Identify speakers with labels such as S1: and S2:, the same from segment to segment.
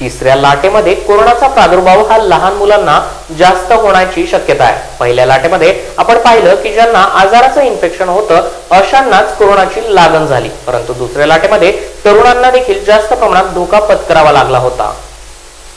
S1: तिसऱ्या लाटेमध्ये कोरोनाचा प्रादुर्भाव हा लहान मुलांना जास्त होण्याची शक्यता आहे. पहिल्या लाटेमध्ये आपण पाहिलं की ज्यांना आजाराचं इन्फेक्शन होतं अशांनाच कोरोनाची लागण झाली. परंतु दुसऱ्या लाटेमध्ये तरुणांना देखील जास्त प्रमाणात धोका पत्करावा लागला होता.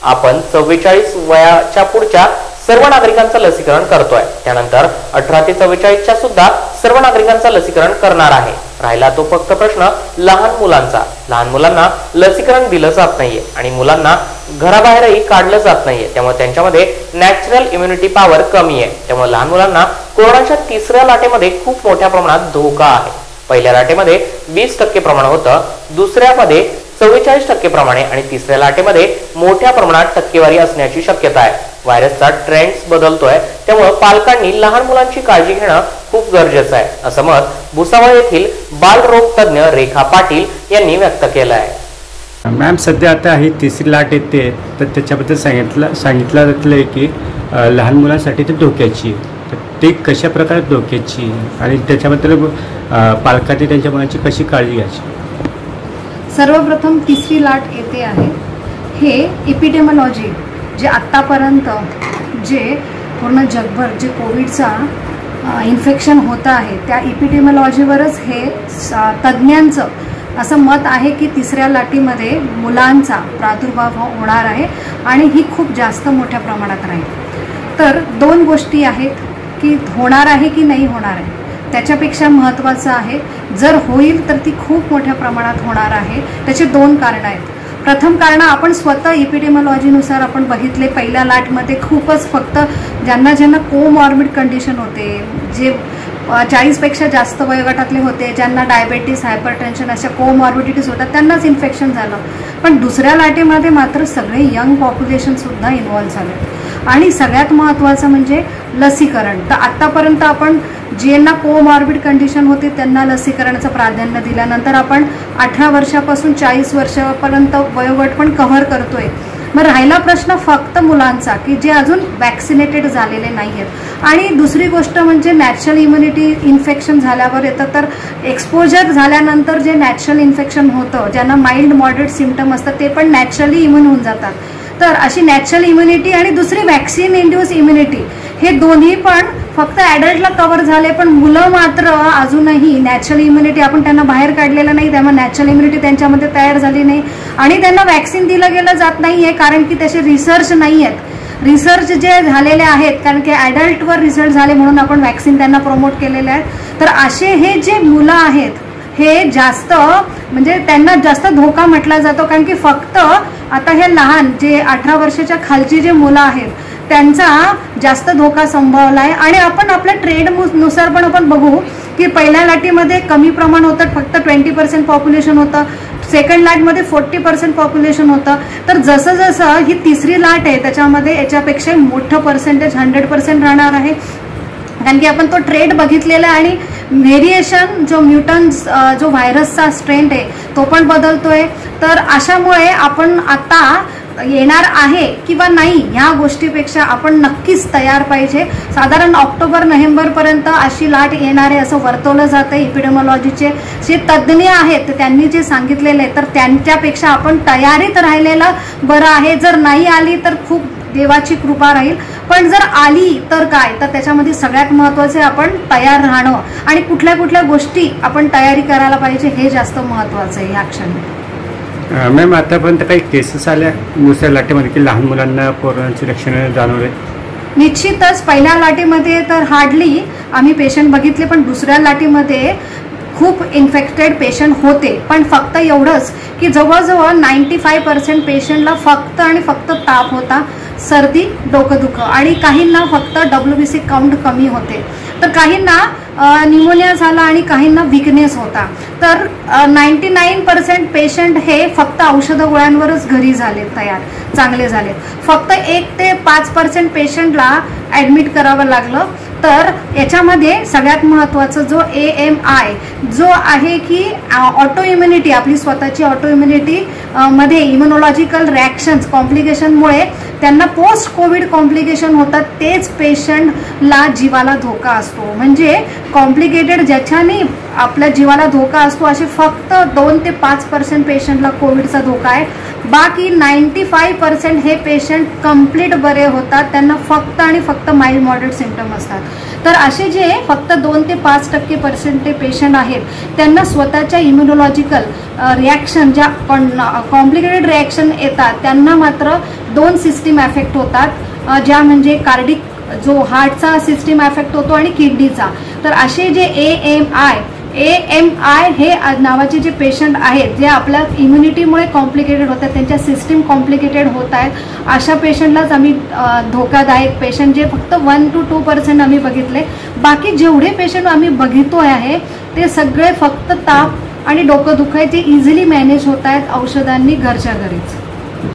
S1: आपण चव्वेचाळीस वयाच्या पुढच्या सर्व नागरिकांचं लसीकरण करतोय. त्यानंतर अठरा ते चव्वेचाळीसच्या सुद्धा सर्व नागरिकांचं लसीकरण करणार आहे. राहिला तो फक्त प्रश्न लहान मुलांचा. लहान मुलांना लसीकरण दिलं जात नाहीये आणि मुलांना घराबाहेरही काढलं जात नाहीये. त्यामुळे त्यांच्यामध्ये नॅचरल इम्युनिटी पॉवर कमी आहे. त्यामुळे लहान मुलांना कोरोनाच्या तिसऱ्या लाटेमध्ये खूप मोठ्या प्रमाणात धोका आहे. पहिल्या लाटेमध्ये वीस टक्के प्रमाण होतं दुसऱ्यामध्ये चव्वेचाळीस टक्के प्रमाणे आणि तिसऱ्या लाटेमध्ये मोठ्या प्रमाणात टक्केवारी असण्याची शक्यता आहे. व्हायरसचा ट्रेंड्स बदलतोय. त्यामुळे पालकांनी लहान मुलांची काळजी घेणं खूप गरजेचं आहे. असं मत भुसावळ येथील बालरोग तज्ज्ञ रेखा पाटील यांनी व्यक्त केलं आहे.
S2: मॅम सध्या आता ही तिसरी लाट येते. तर त्याच्याबद्दल सांगितलं सांगितलं जातलं आहे की अ, लहान मुलांसाठी ते धोक्याची आहे. तर ते कशा प्रकारे धोक्याची आहे? आणि त्याच्याबद्दल अ, पालकांनी त्यांच्या मुलांची कशी काळजी घ्यायची?
S3: सर्वप्रथम तिसरी लाट येते आहे. हे इपिडेमॉलॉजी जे आत्तापर्यंत जे पूर्ण जगभर जे कोविडचा इन्फेक्शन होतं आहे. त्या इपिडेमॉलॉजीवरच हे स- तज्ज्ञांचं असं मत आहे की तिसऱ्या लाटीमध्ये मुलांचा प्रादुर्भाव होणार आहे आणि ही खूप जास्त मोठ्या प्रमाणात राहील. तर दोन गोष्टी आहेत की होणार आहे की नाही होणार आहे. त्याच्यापेक्षा महत्त्वाचं आहे जर होईल तर ती खूप मोठ्या प्रमाणात होणार आहे. त्याचे दोन कारणं आहेत. प्रथम कारण आपण स्वतः इपिडेमॉलॉजीनुसार आपण बघितले पहिल्या लाटमध्ये खूपच फक्त ज्यांना ज्यांना कोमॉर्बिड कंडिशन होते जे चाळीसपेक्षा जास्त वयोगटातले होते ज्यांना डायबेटीस हायपरटेन्शन अशा कोमॉर्बिडिटीज होतात त्यांनाच इन्फेक्शन झालं. पण दुसऱ्या लाटेमध्ये मात्र सगळे यंग पॉप्युलेशनसुद्धा इन्वॉल्व्ह झाले. आणि सगळ्यात महत्त्वाचं म्हणजे लसीकरण. तर आत्तापर्यंत आपण ज्यांना कोमॉर्बिड कंडिशन होती त्यांना लसीकरणाचं प्राधान्य दिल्यानंतर आपण अठरा वर्षापासून चाळीस वर्षापर्यंत वयोगट पण कव्हर करतोय. मग राहिला प्रश्न फक्त मुलांचा की जे अजून वॅक्सिनेटेड झालेले नाही आहेत आणि दुसरी गोष्ट म्हणजे नॅचरल इम्युनिटी इन्फेक्शन झाल्यावर येतं. तर एक्सपोजर झाल्यानंतर जे नॅचरल इन्फेक्शन होतं ज्यांना माइल्ड मॉडरेट सिमटम असतात ते पण नॅचरली इम्युन होऊन जातात. तर अशी नॅचरल इम्युनिटी आणि दुसरी वॅक्सिन इंड्यूस इम्युनिटी हे दोन्ही पण फक्त ॲडल्टला कवर झाले पण मुलं मात्र अजूनही नॅचरल इम्युनिटी आपण त्यांना बाहेर काढलेलं नाही त्यामुळे नॅचरल इम्युनिटी त्यांच्यामध्ये तयार झाली नाही. आणि त्यांना वॅक्सिन दिलं गेलं जात नाही आहे कारण की त्याचे रिसर्च नाही आहेत रिसर्च जे झालेले आहेत कारण की ॲडल्टवर रिसर्च झाले म्हणून आपण वॅक्सिन त्यांना प्रमोट केलेले आहेत तर असे हे जे मुलं आहेत हे जास्त म्हणजे त्यांना जास्त धोका म्हटला जातो कारण की फक्त आता हे लहान जे अठरा वर्षाच्या खालची जे मुलं आहेत त्यांचा जास्त धोका संभवला आहे आणि आपण आपल्या ट्रेडनुसार पण आपण बघू की पहिल्या लाटीमध्ये कमी प्रमाण होतं फक्त ट्वेंटी पर्सेंट पॉप्युलेशन होतं. सेकंड लाटमध्ये फोर्टी पर्सेंट पॉप्युलेशन होतं. तर जसं जसं ही तिसरी लाट आहे त्याच्यामध्ये याच्यापेक्षा मोठं पर्सेंटेज हंड्रेड पर्सेंट राहणार आहे. कारण की आपण तो ट्रेड बघितलेला आहे आणि व्हेरिएशन जो म्युटन्स जो व्हायरसचा स्ट्रेंट आहे तो पण बदलतोय. तर अशामुळे आपण आता येणार आहे किंवा नाही ह्या गोष्टीपेक्षा आपण नक्कीच तयार पाहिजे. साधारण ऑक्टोबर नोव्हेंबरपर्यंत अशी लाट येणार आहे असं वर्तवलं जातं इपिडेमॉलॉजीचे जे तज्ज्ञ आहेत त्यांनी जे सांगितलेलं आहे तर त्यांच्यापेक्षा आपण तयारीत राहिलेलं बरं आहे. जर नाही आली तर खूप देवाची कृपा राहील. पण जर आली तर काय? तर त्याच्यामध्ये सगळ्यात महत्त्वाचे आपण तयार राहणं आणि कुठल्या कुठल्या गोष्टी आपण तयारी करायला पाहिजे हे जास्त महत्त्वाचं आहे ह्या क्षणी.
S2: मॅम आतापर्यंत काही केसेस आल्या? दुसऱ्या लाटेमध्ये की लहान मुलांना कोरोनाची लक्षणं जाणवले?
S3: निश्चितच. पहिल्या लाटेमध्ये तर हार्डली आम्ही पेशंट बघितले पण दुसऱ्या लाटेमध्ये खूप इन्फेक्टेड पेशंट होते. पण फक्त एवढंच की जवळजवळ नाईन्टी फाय पर्सेंट पेशंटला फक्त आणि फक्त ताप होता. सर्दी डोकंदुखं आणि काहींना फक्त डब्ल्यू बी सी काउंट कमी होते. तर काहींना निमोनिया झाला आणि काहींना विकनेस होता. तर नाईन्टी नाईन पर्सेंट पेशंट हे फक्त औषधं गोळ्यांवरच घरी झाले तयार चांगले झाले. फक्त एक ते पाच पर्सेंट पेशंटला ॲडमिट करावं लागलं. तर याच्यामध्ये सगळ्यात महत्त्वाचं जो ए एम आय जो आहे की ऑटो इम्युनिटी आपली स्वतःची ऑटो इम्युनिटी मध्ये इम्युनॉलॉजिकल रिॲक्शन्स कॉम्प्लिकेशनमुळे त्यांना पोस्ट कोविड कॉम्प्लिकेशन होतात तेच पेशंटला जीवाला धोका असतो. म्हणजे कॉम्प्लिकेटेड ज्याच्याने आपल्या जीवाला धोका असतो असे फक्त दोन ते पाच पर्सेंट पेशंटला कोविडचा धोका आहे. बाकी नाईन्टी फाय पर्सेंट हे पेशंट कंप्लीट बरे होतात. त्यांना फक्त आणि फक्त माइल्ड मॉडरेट सिमटम असतात. तर असे जे फक्त दोन ते पाच टक्के पर्सेंट ते पेशंट आहेत त्यांना स्वतःच्या इम्युनॉलॉजिकल रिॲक्शन ज्या कॉम्प्लिकेटेड रिॲक्शन येतात त्यांना मात्र दोन सिस्टीम अफेक्ट होतात. ज्या म्हणजे कार्डिक जो हार्टचा सिस्टीम अफेक्ट होतो आणि किडनीचा तर असे जे A M I A M I हे नावाचे जे पेशंट आहेत जे आपल्या इम्युनिटीमुळे कॉम्प्लिकेटेड होतात त्यांच्या सिस्टीम कॉम्प्लिकेटेड होत आहेत अशा पेशंटलाच आम्ही धोकादायक पेशंट जे फक्त वन टू टू पर्सेंट आम्ही बघितले. बाकी जेवढे पेशंट आम्ही बघितोय आहे ते सगळे फक्त ताप आणि डोकं दुखायचे इझिली मॅनेज होत आहेत औषधांनी घरच्या घरीच.